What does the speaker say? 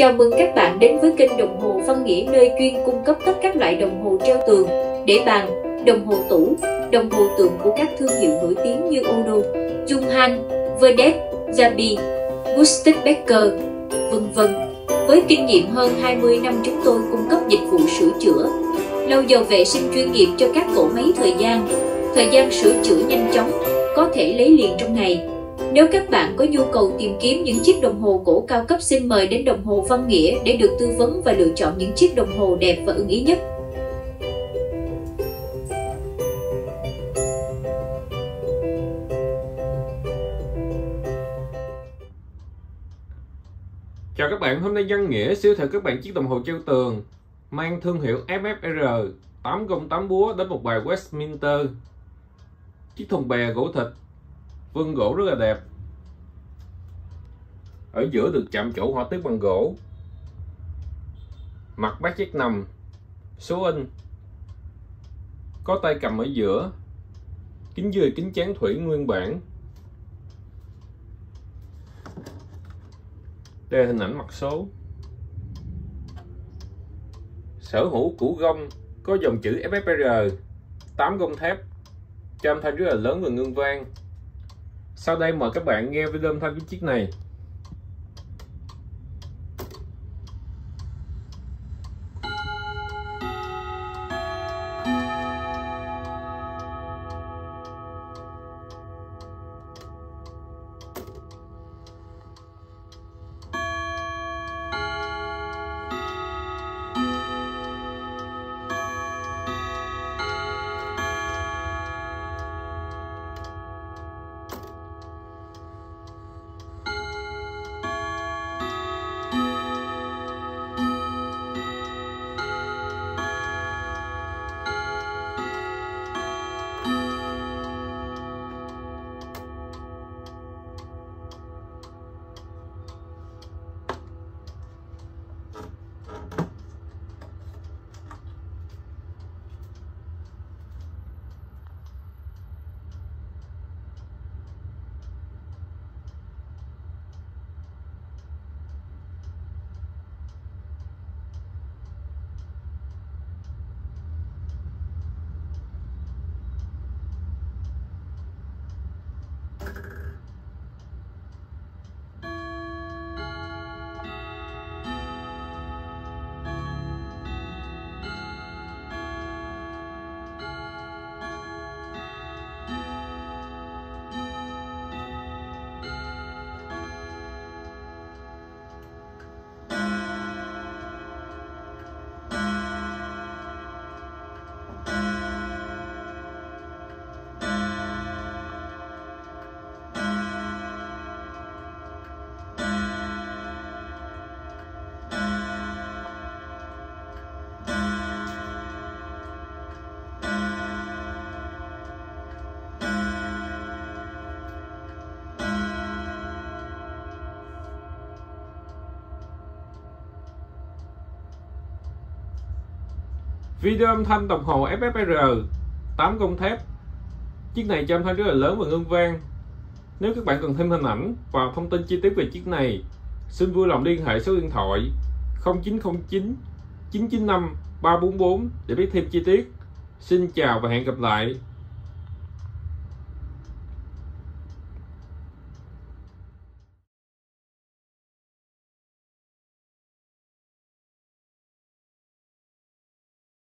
Chào mừng các bạn đến với kênh Đồng hồ Văn Nghĩa nơi chuyên cung cấp tất các loại đồng hồ treo tường, để bàn, đồng hồ tủ, đồng hồ tượng của các thương hiệu nổi tiếng như Odo, Junhan, Verdet, Zabi, Gusted Becker, vân vân. Với kinh nghiệm hơn 20 năm chúng tôi cung cấp dịch vụ sửa chữa, lau dầu vệ sinh chuyên nghiệp cho các cỗ máy thời gian. Thời gian sửa chữa nhanh chóng, có thể lấy liền trong ngày. Nếu các bạn có nhu cầu tìm kiếm những chiếc đồng hồ cổ cao cấp xin mời đến đồng hồ Văn Nghĩa để được tư vấn và lựa chọn những chiếc đồng hồ đẹp và ưng ý nhất. Chào các bạn, hôm nay Văn Nghĩa siêu thị các bạn chiếc đồng hồ treo tường mang thương hiệu FFR 808 búa đến một bài Westminster. Chiếc thùng bè gỗ thịt, vân gỗ rất là đẹp. Ở giữa được chạm chỗ họa tiết bằng gỗ. Mặt bát chiếc nằm, số in. Có tay cầm ở giữa. Kính dưới kính chán thủy nguyên bản. Đây là hình ảnh mặt số. Sở hữu củ gông có dòng chữ FFR 8 gông thép cho âm thanh rất là lớn và ngưng vang. Sau đây mời các bạn nghe video âm thanh chiếc này. you Video âm thanh đồng hồ FFR 8 công thép. Chiếc này cho âm thanh rất là lớn và ngân vang. Nếu các bạn cần thêm hình ảnh và thông tin chi tiết về chiếc này, Xin vui lòng liên hệ số điện thoại 0909 995 344 để biết thêm chi tiết. Xin chào và hẹn gặp lại.